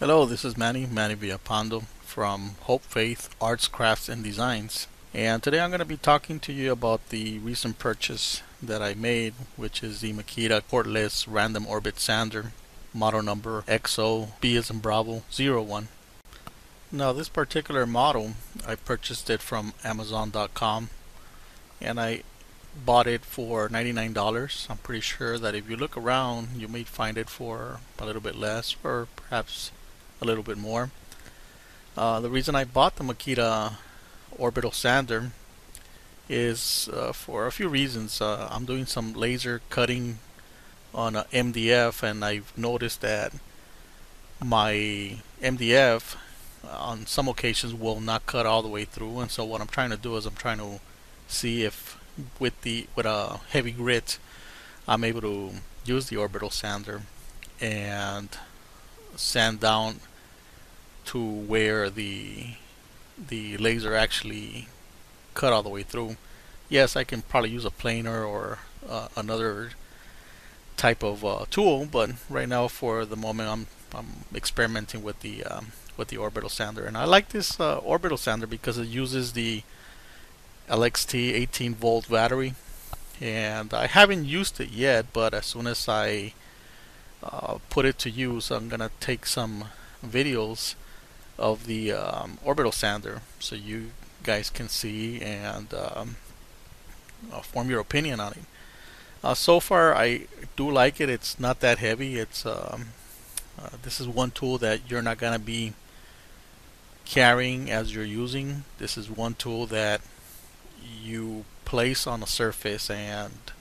Hello, this is Manny, Manny Villalpando from Hope Faith Arts, Crafts, and Designs. And today I'm going to be talking to you about the recent purchase that I made, which is the Makita cordless random orbit sander, model number XO B as in Bravo 01. Now this particular model, I purchased it from Amazon.com and I bought it for $99. I'm pretty sure that if you look around, you may find it for a little bit less or perhaps a little bit more. Uh, the reason I bought the Makita orbital sander is uh, for a few reasons. Uh, I'm doing some laser cutting on a MDF and I've noticed that my MDF uh, on some occasions will not cut all the way through and so what I'm trying to do is I'm trying to see if with the with a heavy grit I'm able to use the orbital sander and sand down to where the the laser actually cut all the way through. Yes, I can probably use a planer or uh, another type of uh, tool, but right now for the moment I'm I'm experimenting with the um, with the orbital sander, and I like this uh, orbital sander because it uses the LXT 18 volt battery, and I haven't used it yet, but as soon as I uh, put it to use, I'm gonna take some videos of the um, orbital sander so you guys can see and um, uh, form your opinion on it. Uh, so far, I do like it. It's not that heavy. It's um, uh, this is one tool that you're not gonna be carrying as you're using. This is one tool that you place on a surface, and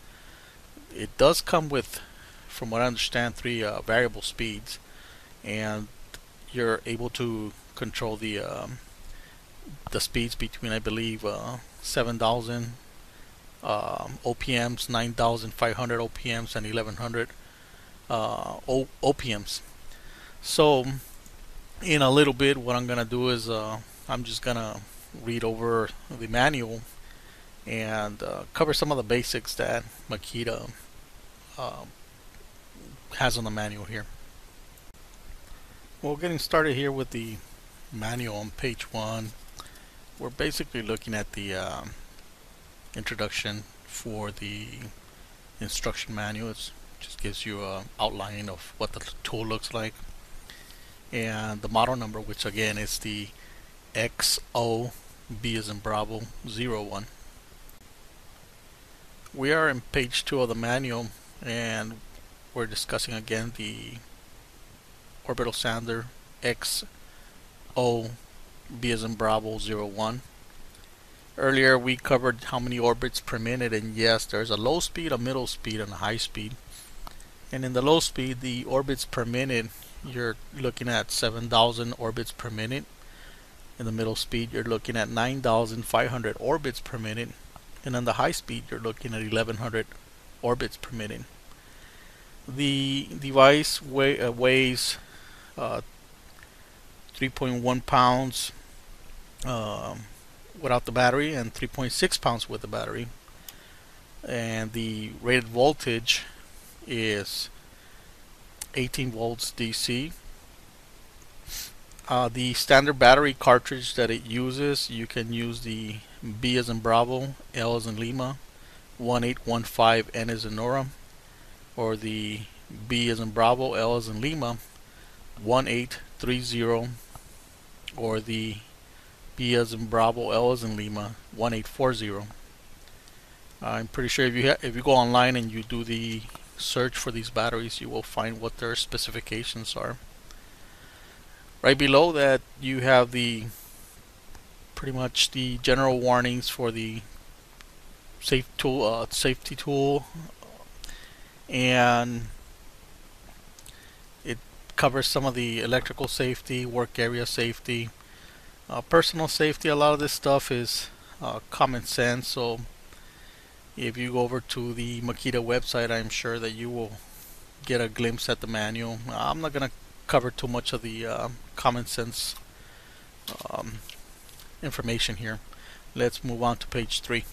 it does come with, from what I understand, three uh, variable speeds, and you're able to control the um, the speeds between I believe uh, 7,000 um, OPMs, 9,500 OPMs, and 1,100 uh, OPMs. So in a little bit, what I'm gonna do is uh, I'm just gonna read over the manual and uh, cover some of the basics that Makita um, has on the manual here. Well, getting started here with the manual on page one, we're basically looking at the um, introduction for the instruction manual. It just gives you an outline of what the tool looks like. And the model number, which again is the XO B as in Bravo 01. We are in page two of the manual and we're discussing again the orbital sander X O B as in Bravo 01. Earlier we covered how many orbits per minute and yes there's a low speed, a middle speed, and a high speed. And in the low speed the orbits per minute you're looking at 7,000 orbits per minute. In the middle speed you're looking at 9,500 orbits per minute. And on the high speed you're looking at 1100 orbits per minute. The device weigh, uh, weighs uh, 3.1 pounds um, without the battery and 3.6 pounds with the battery. And the rated voltage is 18 volts DC uh, the standard battery cartridge that it uses you can use the B as in Bravo L as in Lima 1815 N as in Nora or the B as in Bravo L as in Lima 1830 or the B as in Bravo, L as in Lima, 1840. I'm pretty sure if you if you go online and you do the search for these batteries, you will find what their specifications are. Right below that, you have the pretty much the general warnings for the safe tool, uh, safety tool, and covers some of the electrical safety, work area safety, uh, personal safety. A lot of this stuff is uh, common sense. So if you go over to the Makita website, I'm sure that you will get a glimpse at the manual. I'm not going to cover too much of the uh, common sense um, information here. Let's move on to page 3.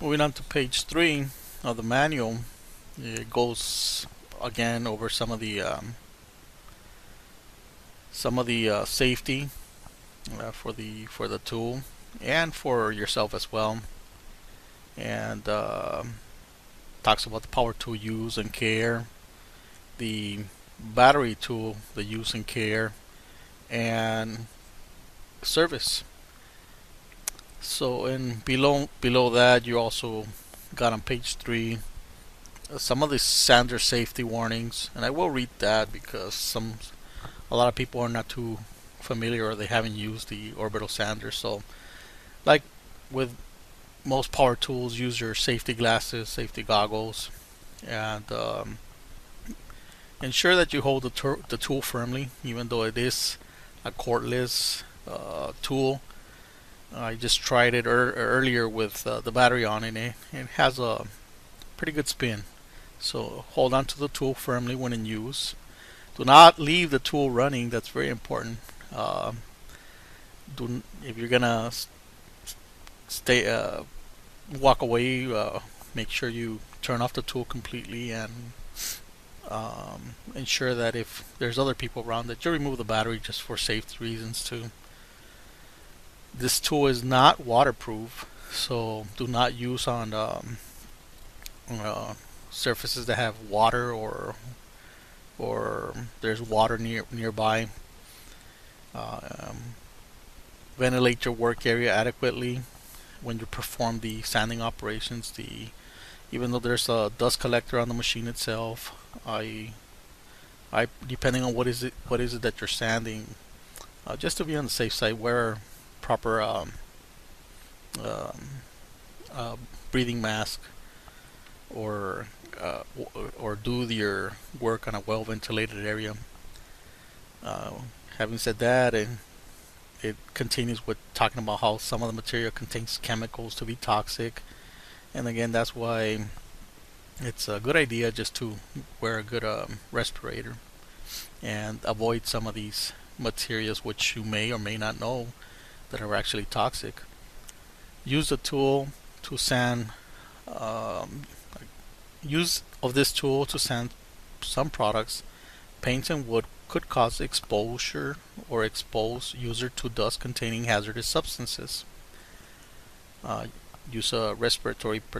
Moving on to page 3 of the manual, it goes again over some of the um, some of the uh, safety uh, for the for the tool and for yourself as well. And uh, talks about the power tool use and care the battery tool the use and care and service. So in below below that you also got on page three some of the sander safety warnings and I will read that because some a lot of people are not too familiar or they haven't used the orbital sander so like with most power tools use your safety glasses safety goggles and um, ensure that you hold the, the, tool firmly even though it is a cordless uh, tool. I just tried it er earlier with uh, the battery on and it, it has a pretty good spin so hold on to the tool firmly when in use. Do not leave the tool running. That's very important. Uh, do if you're gonna stay uh, walk away uh, make sure you turn off the tool completely and um, ensure that if there's other people around that you remove the battery just for safety reasons too. This tool is not waterproof so do not use on um, uh, surfaces that have water or or there's water near nearby um, ventilate your work area adequately when you perform the sanding operations. The even though there's a dust collector on the machine itself I I depending on what is it what is it that you're sanding uh, just to be on the safe side wear proper um, um, uh, breathing mask or uh, or do your work on a well ventilated area. Uh, having said that, and it continues with talking about how some of the material contains chemicals to be toxic, and again, that's why it's a good idea just to wear a good um, respirator and avoid some of these materials which you may or may not know that are actually toxic. Use the tool to sand. Um, use of this tool to sand some products. Paint and wood could cause exposure or expose user to dust containing hazardous substances. Uh, use a respiratory pr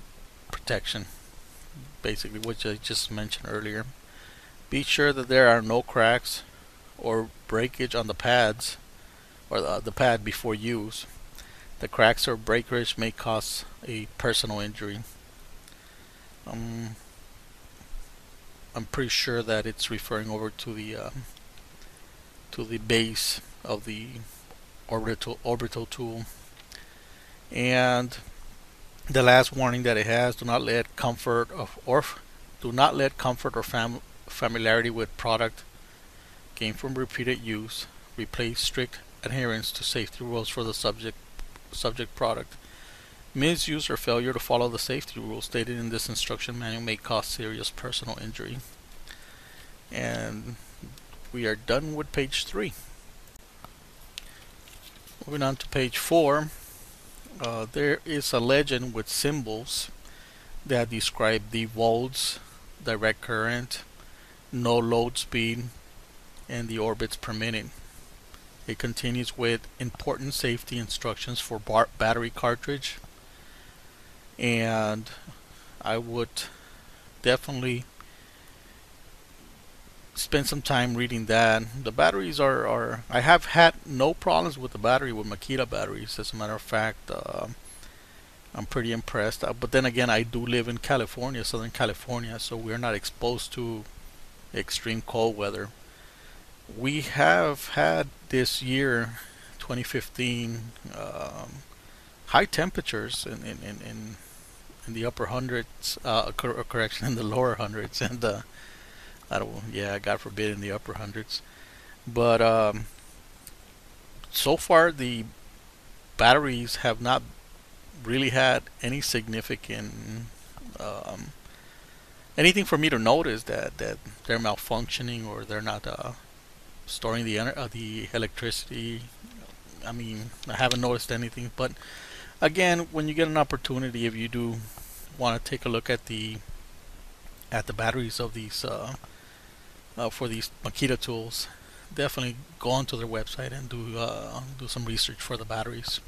protection, basically, which I just mentioned earlier. Be sure that there are no cracks or breakage on the pads or the, the pad before use. The cracks or breakage may cause a personal injury. Um, I'm pretty sure that it's referring over to the uh, to the base of the orbital orbital tool. And the last warning that it has: do not let comfort of or do not let comfort or fam familiarity with product gained from repeated use replace strict adherence to safety rules for the subject subject product. Misuse or failure to follow the safety rules stated in this instruction manual may cause serious personal injury. And we are done with page 3. Moving on to page 4, uh, there is a legend with symbols that describe the volts, direct current, no load speed, and the orbits per minute. It continues with important safety instructions for battery cartridge and I would definitely spend some time reading that. The batteries are, are I have had no problems with the battery with Makita batteries as a matter of fact uh, I'm pretty impressed uh, but then again I do live in California Southern California so we're not exposed to extreme cold weather we have had this year 2015 um, high temperatures in in, in, in, in the upper hundreds uh, cor correction in the lower hundreds and uh, I don't yeah God forbid in the upper hundreds but um, so far the batteries have not really had any significant um, anything for me to notice that that they're malfunctioning or they're not uh, storing the uh, the electricity. I mean, I haven't noticed anything, but again, when you get an opportunity, if you do want to take a look at the at the batteries of these uh, uh, for these Makita tools, definitely go onto their website and do uh, do some research for the batteries.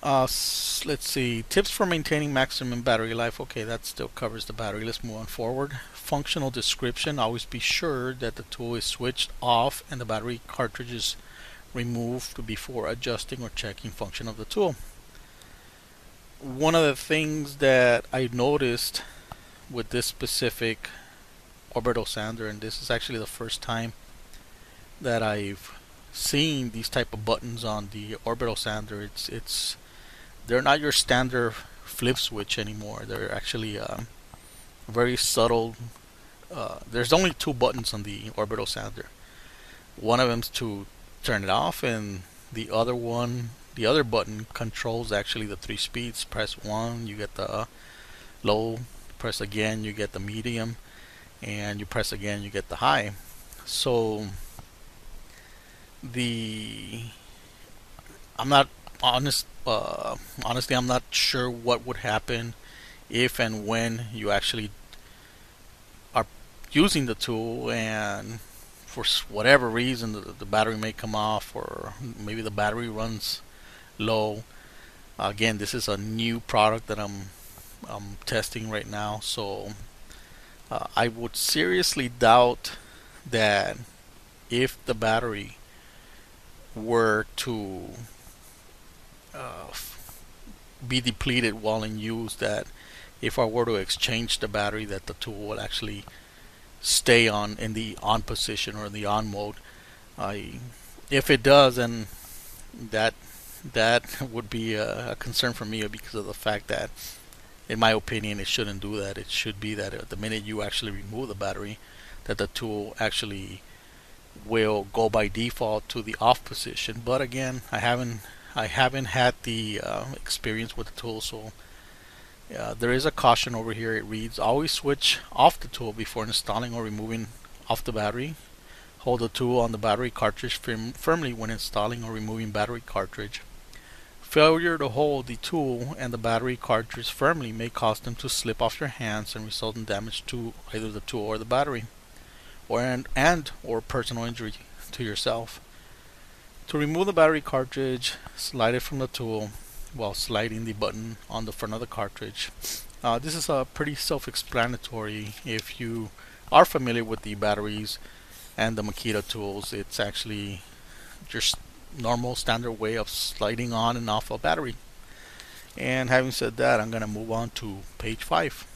Uh, let's see, tips for maintaining maximum battery life. Okay, that still covers the battery. Let's move on forward. Functional description. Always be sure that the tool is switched off and the battery cartridge is removed before adjusting or checking function of the tool. One of the things that I noticed with this specific orbital sander, and this is actually the first time that I've seen these type of buttons on the orbital sander. It's it's they're not your standard flip switch anymore. They're actually uh, very subtle. Uh, there's only two buttons on the orbital sander. One of them's to turn it off, and the other one, the other button controls actually the three speeds. Press one, you get the low. Press again, you get the medium, and you press again, you get the high. So the I'm not honest uh, honestly I'm not sure what would happen if and when you actually are using the tool and for whatever reason the, the battery may come off or maybe the battery runs low. Again this is a new product that I'm I'm testing right now. So uh, I would seriously doubt that if the battery were to uh, be depleted while in use that if I were to exchange the battery that the tool would actually stay on in the on position or in the on mode. I if it does then that that would be a, a, concern for me because of the fact that in my opinion it shouldn't do that. It should be that the minute you actually remove the battery that the tool actually will go by default to the off position. But again I haven't I haven't had the uh, experience with the tool so there is a caution over here. It reads always switch off the tool before installing or removing off the battery. Hold the tool on the battery cartridge firm firmly when installing or removing battery cartridge. Failure to hold the tool and the battery cartridge firmly may cause them to slip off your hands and result in damage to either the tool or the battery or and, and or personal injury to yourself. To remove the battery cartridge, slide it from the tool while sliding the button on the front of the cartridge. Uh, this is a uh, pretty self-explanatory if you are familiar with the batteries and the Makita tools. It's actually just normal standard way of sliding on and off a battery. And having said that, I'm going to move on to page 5.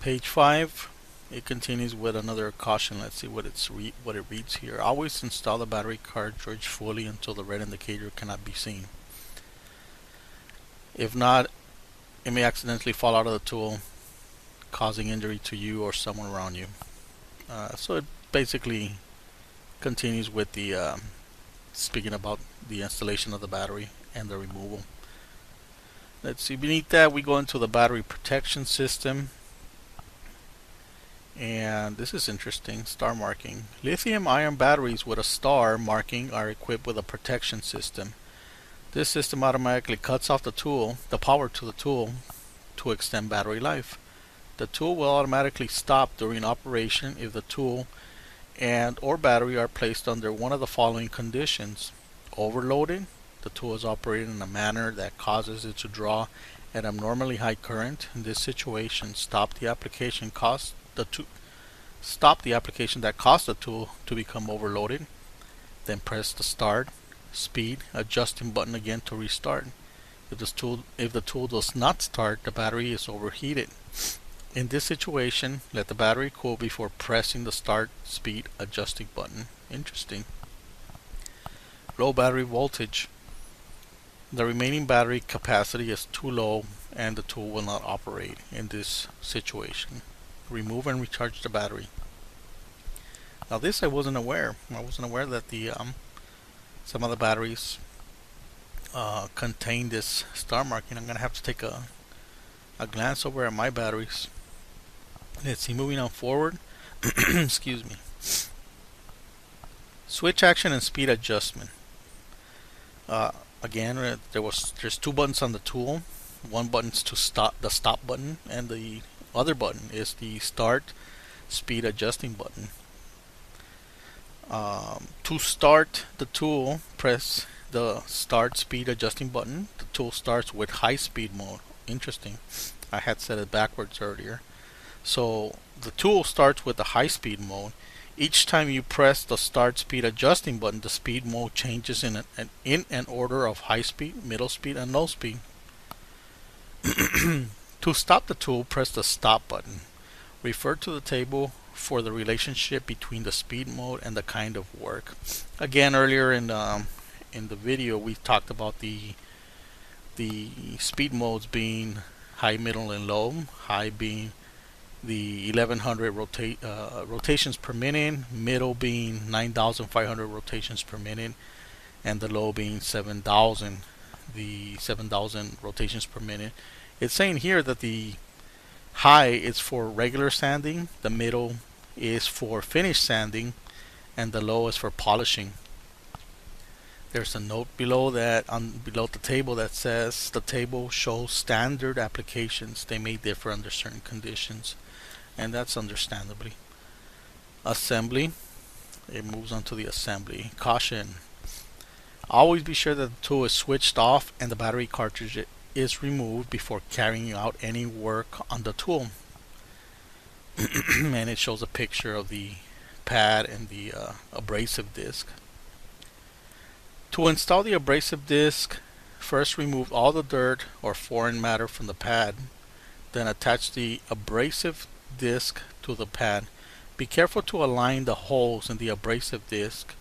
Page 5 it continues with another caution. Let's see what it's what it reads here. Always install the battery cartridge fully until the red indicator cannot be seen. If not, it may accidentally fall out of the tool, causing injury to you or someone around you. Uh, so it basically continues with the uh, speaking about the installation of the battery and the removal. Let's see, beneath that we go into the battery protection system and this is interesting star marking. Lithium ion batteries with a star marking are equipped with a protection system. This system automatically cuts off the tool the power to the tool to extend battery life. The tool will automatically stop during operation if the tool and or battery are placed under one of the following conditions. Overloading. The tool is operated in a manner that causes it to draw an abnormally high current. In this situation stop the application cost the tool stop the application that caused the tool to become overloaded then press the start speed adjusting button again to restart. If this tool if the tool does not start the battery is overheated. In this situation let the battery cool before pressing the start speed adjusting button. Interesting. Low battery voltage. The remaining battery capacity is too low and the tool will not operate in this situation remove and recharge the battery. Now this I wasn't aware. I wasn't aware that the um, some of the batteries uh, contain this star marking. I'm gonna have to take a a glance over at my batteries. Let's see. Moving on forward. Excuse me. Switch action and speed adjustment. Uh, again, uh, there was there's two buttons on the tool. One button's to stop the stop button, and the other button is the start speed adjusting button. Um, to start the tool, press the start speed adjusting button. The tool starts with high speed mode. Interesting. I had set it backwards earlier. So the tool starts with the high speed mode. Each time you press the start speed adjusting button, the speed mode changes in an, in an order of high speed, middle speed, and low speed. to stop the tool, press the stop button. Refer to the table for the relationship between the speed mode and the kind of work. Again, earlier in the, um, in the video, we talked about the the speed modes being high, middle, and low. High being the 1100 rota uh, rotations per minute, middle being 9500 rotations per minute, and the low being 7000, the 7000 rotations per minute. It's saying here that the high is for regular sanding, the middle is for finish sanding, and the low is for polishing. There's a note below that on below the table that says the table shows standard applications. They may differ under certain conditions, and that's understandably. Assembly. It moves on to the assembly. Caution. Always be sure that the tool is switched off and the battery cartridge is removed before carrying out any work on the tool. and it shows a picture of the pad and the uh, abrasive disc. To install the abrasive disc, first remove all the dirt or foreign matter from the pad. Then attach the abrasive disc to the pad. Be careful to align the holes in the abrasive disc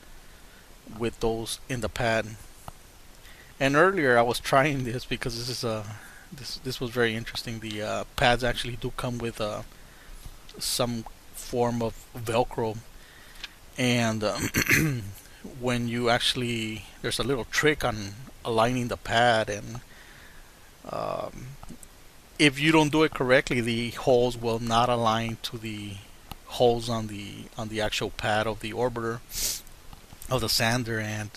with those in the pad. And earlier I was trying this because this is a this this was very interesting. The uh, pads actually do come with uh, some form of Velcro, and uh, when you actually there's a little trick on aligning the pad and um, if you don't do it correctly the holes will not align to the holes on the on the actual pad of the orbiter of the sander and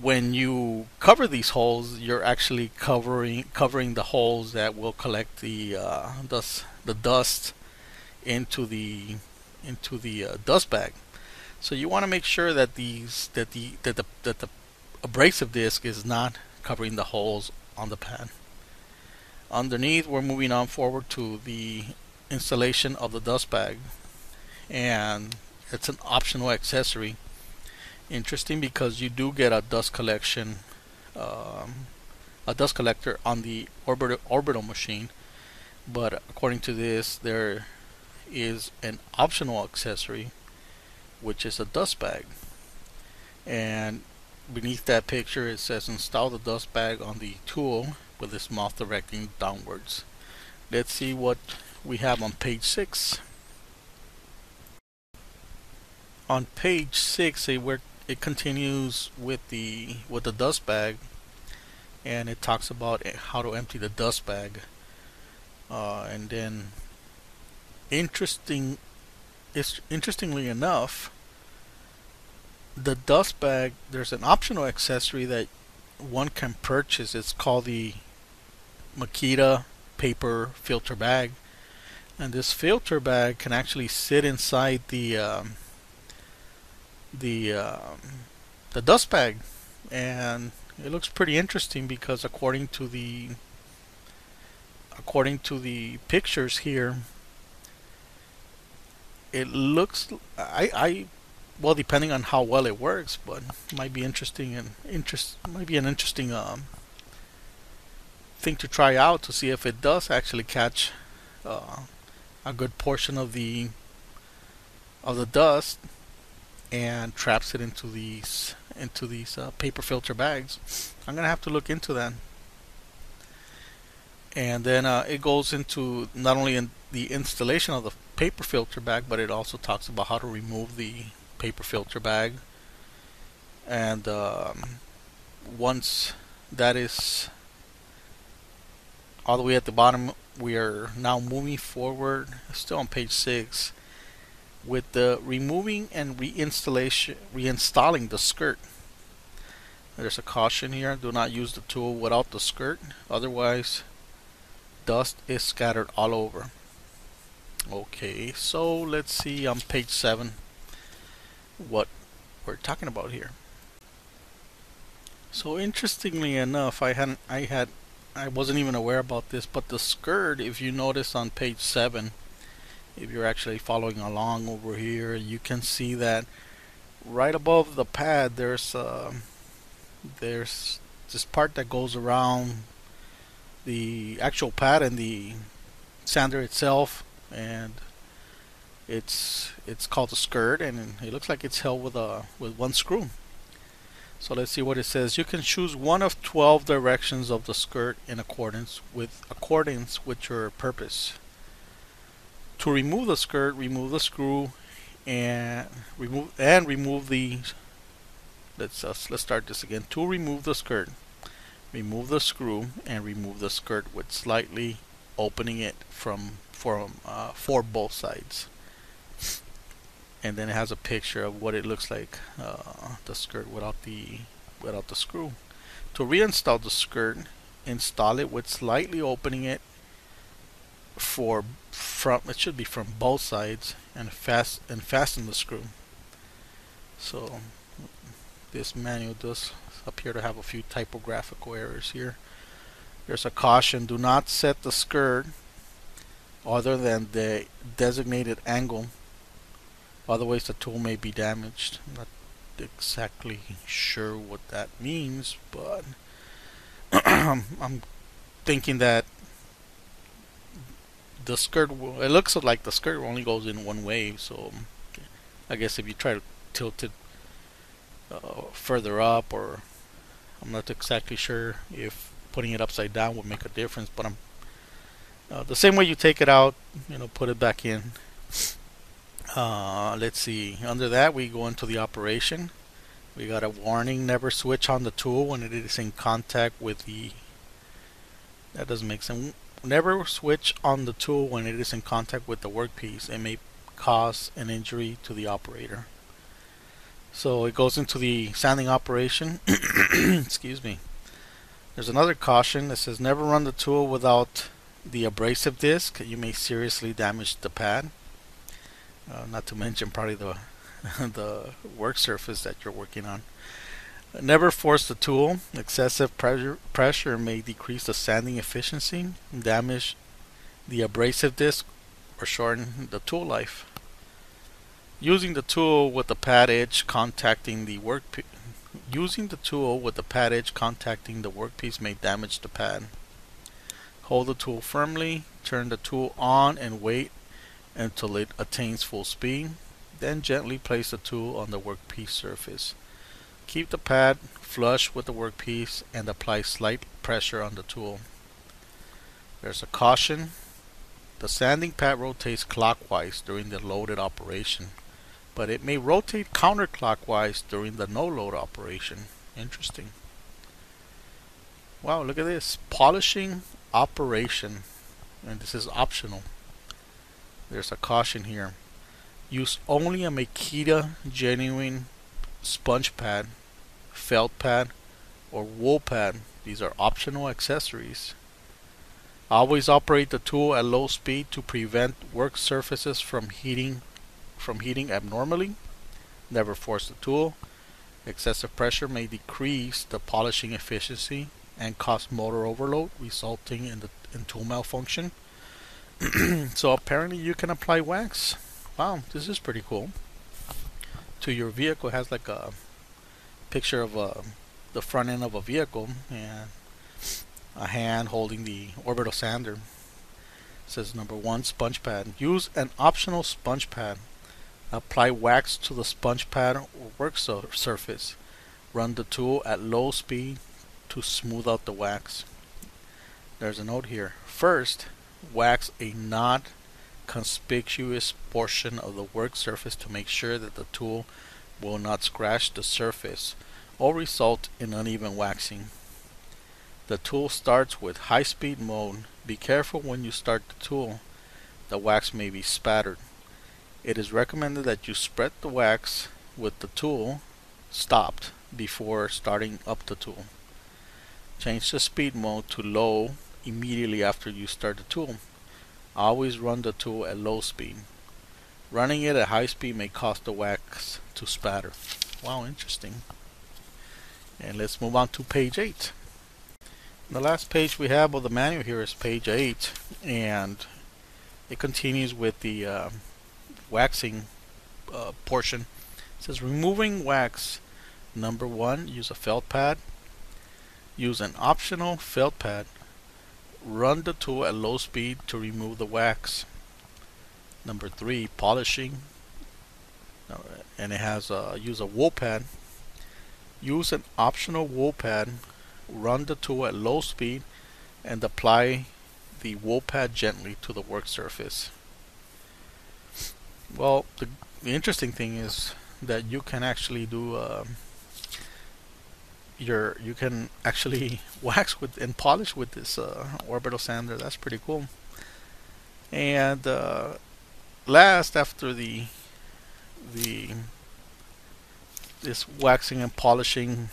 when you cover these holes you're actually covering covering the holes that will collect the uh, dust the dust into the into the uh, dust bag so you want to make sure that these that the that the that the abrasive disc is not covering the holes on the pad. Underneath, we're moving on forward to the installation of the dust bag, and it's an optional accessory. Interesting because you do get a dust collection, um, a dust collector on the orbital orbital machine, but according to this, there is an optional accessory which is a dust bag. And beneath that picture it says install the dust bag on the tool with its mouth directing downwards. Let's see what we have on page 6. On page 6 it, it continues with the with the dust bag and it talks about how to empty the dust bag. Uh, and then interesting interestingly enough the dust bag there's an optional accessory that one can purchase. It's called the Makita paper filter bag. And this filter bag can actually sit inside the um, the um, the dust bag. And it looks pretty interesting because according to the according to the pictures here it looks I, I well, depending on how well it works, but it might be interesting and interest might be an interesting um, thing to try out to see if it does actually catch uh, a good portion of the of the dust and traps it into these into these uh, paper filter bags. I'm gonna have to look into that. And then uh, it goes into not only in the installation of the paper filter bag, but it also talks about how to remove the paper filter bag and um, once that is all the way at the bottom we are now moving forward still on page 6 with the removing and reinstallation reinstalling the skirt. There's a caution here. Do not use the tool without the skirt. Otherwise dust is scattered all over. Okay, so let's see on page 7 what we're talking about here. So interestingly enough, I hadn't I had I wasn't even aware about this, but the skirt, if you notice on page 7, if you're actually following along over here, you can see that right above the pad there's uh, there's this part that goes around the actual pad and the sander itself and it's it's called a skirt and it looks like it's held with a with one screw. So let's see what it says. You can choose one of 12 directions of the skirt in accordance with accordance with your purpose to remove the skirt remove the screw and remove and remove the let's uh, let's start this again. To remove the skirt remove the screw and remove the skirt with slightly opening it from from uh, for both sides. And then it has a picture of what it looks like uh, the skirt without the without the screw. To reinstall the skirt install it with slightly opening it for from it should be from both sides and fast and fasten the screw. So this manual does appear to have a few typographical errors here. There's a caution do not set the skirt other than the designated angle otherwise the tool may be damaged. I'm not exactly sure what that means but I'm thinking that the skirt it looks like the skirt only goes in one way so I guess if you try to tilt it uh, further up or I'm not exactly sure if putting it upside down would make a difference but I'm uh, the same way you take it out you know put it back in. Uh, let's see under that we go into the operation. We got a warning never switch on the tool when it is in contact with the that doesn't make sense Never switch on the tool when it is in contact with the workpiece. It may cause an injury to the operator. So it goes into the sanding operation. Excuse me. There's another caution that says never run the tool without the abrasive disc. You may seriously damage the pad. Uh, not to mention probably the the work surface that you're working on. Never force the tool. Excessive pressure, pressure may decrease the sanding efficiency, damage the abrasive disc, or shorten the tool life. Using the tool with the pad edge contacting the workpiece Using the tool with the pad edge contacting the workpiece may damage the pad. Hold the tool firmly, turn the tool on and wait until it attains full speed. Then gently place the tool on the workpiece surface. Keep the pad flush with the workpiece and apply slight pressure on the tool. There's a caution. The sanding pad rotates clockwise during the loaded operation, but it may rotate counterclockwise during the no load operation. Interesting. Wow, look at this. Polishing operation. And this is optional. There's a caution here. Use only a Makita genuine sponge pad, felt pad, or wool pad. These are optional accessories. Always operate the tool at low speed to prevent work surfaces from heating from heating abnormally. Never force the tool. Excessive pressure may decrease the polishing efficiency and cause motor overload, resulting in the in tool malfunction. so apparently you can apply wax. Wow, this is pretty cool to your vehicle has like a picture of a, uh, the front end of a vehicle and a hand holding the orbital sander. It says number one sponge pad. Use an optional sponge pad. Apply wax to the sponge pad or work surface. Run the tool at low speed to smooth out the wax. There's a note here. First, wax a not conspicuous portion of the work surface to make sure that the tool will not scratch the surface or result in uneven waxing. The tool starts with high speed mode. Be careful when you start the tool. The wax may be spattered. It is recommended that you spread the wax with the tool stopped before starting up the tool. Change the speed mode to low immediately after you start the tool. Always run the tool at low speed. Running it at high speed may cause the wax to spatter. Wow, interesting. And let's move on to page 8. The last page we have of the manual here is page 8 and it continues with the uh, waxing uh, portion. It says removing wax. Number one, use a felt pad. Use an optional felt pad. Run the tool at low speed to remove the wax. Number three, polishing. And it has a, use a wool pad. Use an optional wool pad. Run the tool at low speed and apply the wool pad gently to the work surface. Well, the, the interesting thing is that you can actually do uh, you can actually wax with and polish with this uh, orbital sander. That's pretty cool. And uh, last, after the the this waxing and polishing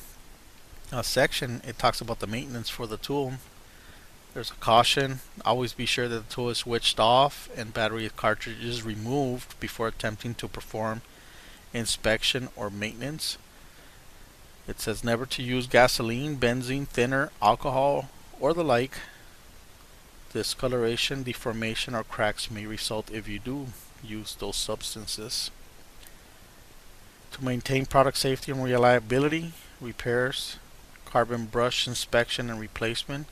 uh, section, it talks about the maintenance for the tool. There's a caution. Always be sure that the tool is switched off and battery cartridges removed before attempting to perform inspection or maintenance. It says never to use gasoline, benzene, thinner, alcohol, or the like. Discoloration, deformation, or cracks may result if you do use those substances. To maintain product safety and reliability, repairs, carbon brush inspection and replacement,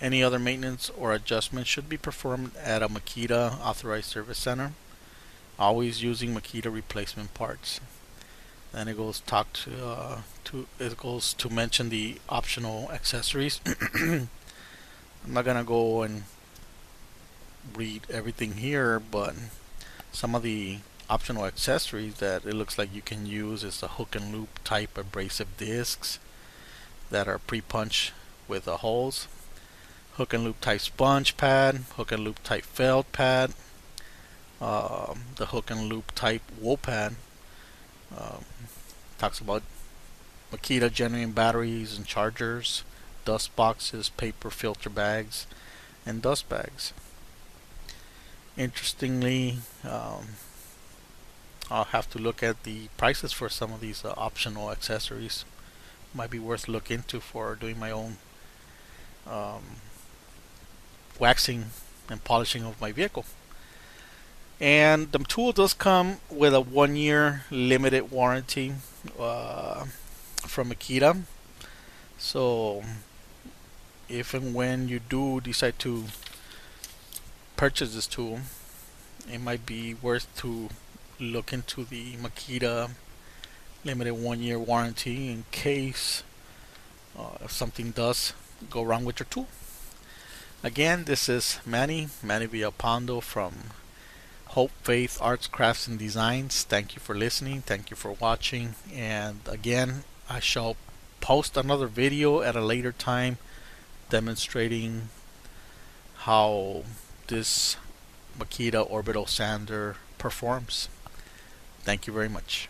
any other maintenance or adjustment should be performed at a Makita authorized service center, always using Makita replacement parts. Then it goes talk to, uh, to it goes to mention the optional accessories. I'm not gonna go and read everything here, but some of the optional accessories that it looks like you can use is the hook and loop type abrasive discs that are pre-punched with the holes hook and loop type sponge pad, hook and loop type felt pad, uh, the hook and loop type wool pad. Um, talks about Makita generating batteries and chargers, dust boxes, paper filter bags, and dust bags. Interestingly, um, I'll have to look at the prices for some of these uh, optional accessories. Might be worth look into for doing my own um, waxing and polishing of my vehicle. And the tool does come with a one year limited warranty uh, from Makita. So, if and when you do decide to purchase this tool, it might be worth to look into the Makita limited one year warranty in case uh, if something does go wrong with your tool. Again, this is Manny, Manny Villalpando from Hope Faith Arts, Crafts, and Designs. Thank you for listening. Thank you for watching. And again, I shall post another video at a later time demonstrating how this Makita orbital sander performs. Thank you very much.